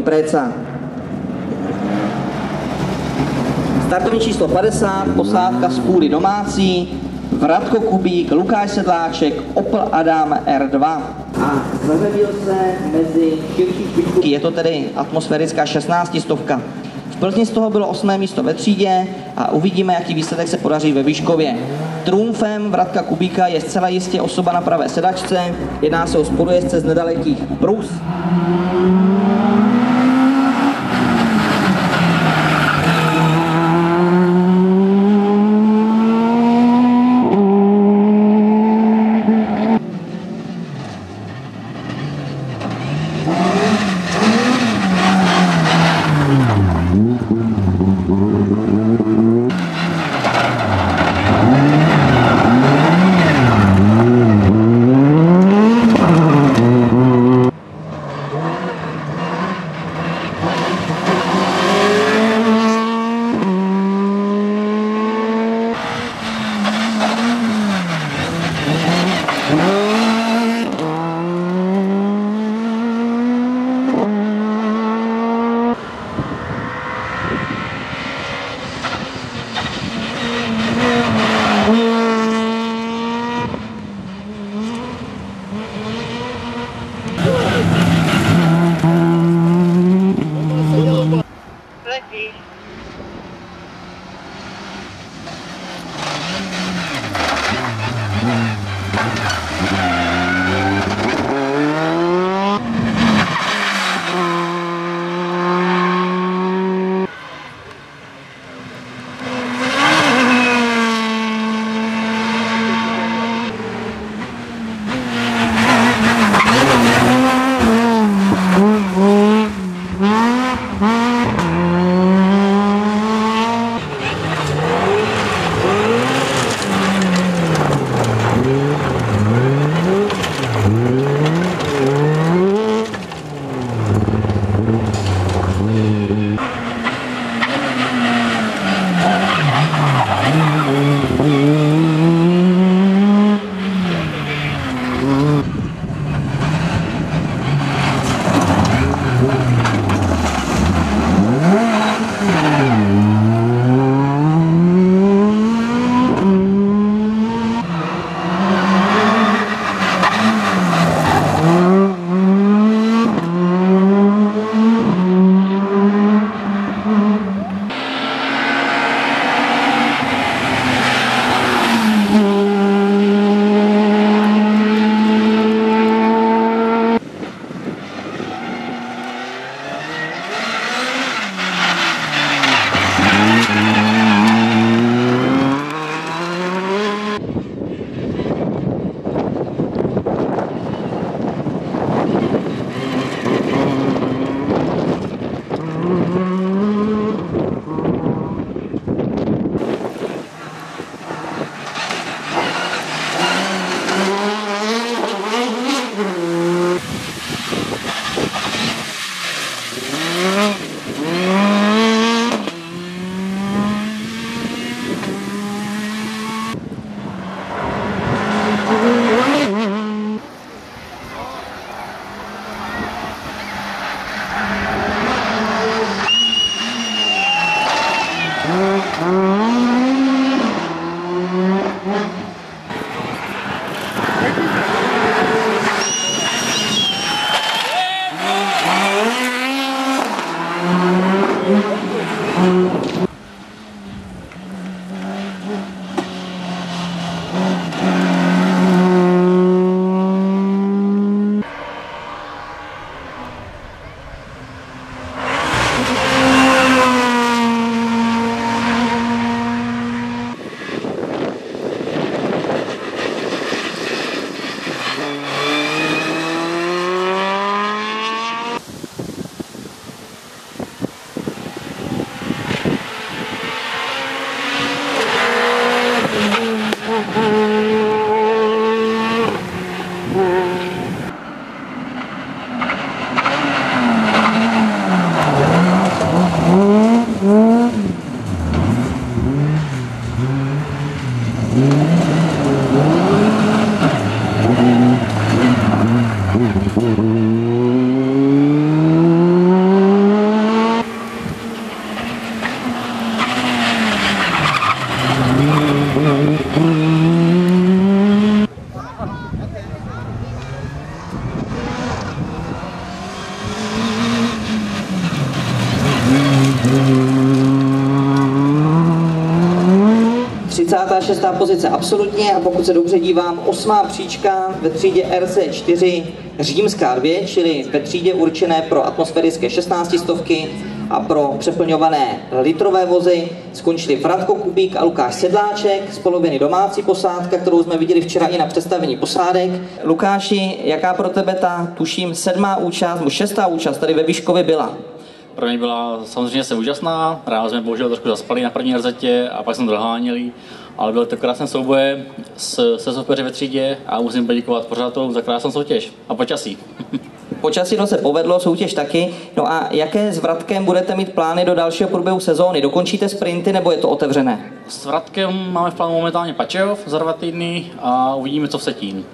Impreza. Startovní číslo 50, posádka z půdy domácí, Vratko Kubík, Lukáš Sedláček, Opel Adam R2. A zařadil se mezi širší špičku. Je to tedy atmosférická 16 stovka. V Plzni z toho bylo 8. místo ve třídě a uvidíme, jaký výsledek se podaří ve Výškově. Trumfem Vratka Kubíka je zcela jistě osoba na pravé sedačce. Jedná se o spolujezdce z nedalekých Prus. Šestá pozice absolutně a pokud se dobře dívám, osmá příčka ve třídě RC4 římská 2, čili ve třídě určené pro atmosférické 16 stovky a pro přeplňované litrové vozy skončili Vratko Kubík a Lukáš Sedláček z poloviny domácí posádka, kterou jsme viděli včera i na představení posádek. Lukáši, jaká pro tebe ta, tuším, sedmá účast, nebo šestá účast tady ve Výškově byla? Pro mě byla samozřejmě se úžasná, ráno jsme bohužel trošku zaspali na první rzetě a pak jsme doháněli, ale byly to krásné souboje s, se soupeři ve třídě a musím poděkovat pořadatelům za krásnou soutěž a počasí. Počasí to se povedlo, soutěž taky. No a jaké s Vratkem budete mít plány do dalšího průběhu sezóny? Dokončíte sprinty nebo je to otevřené? S Vratkem máme v plánu momentálně Pačejov za dva týdny a uvidíme, co v Setín.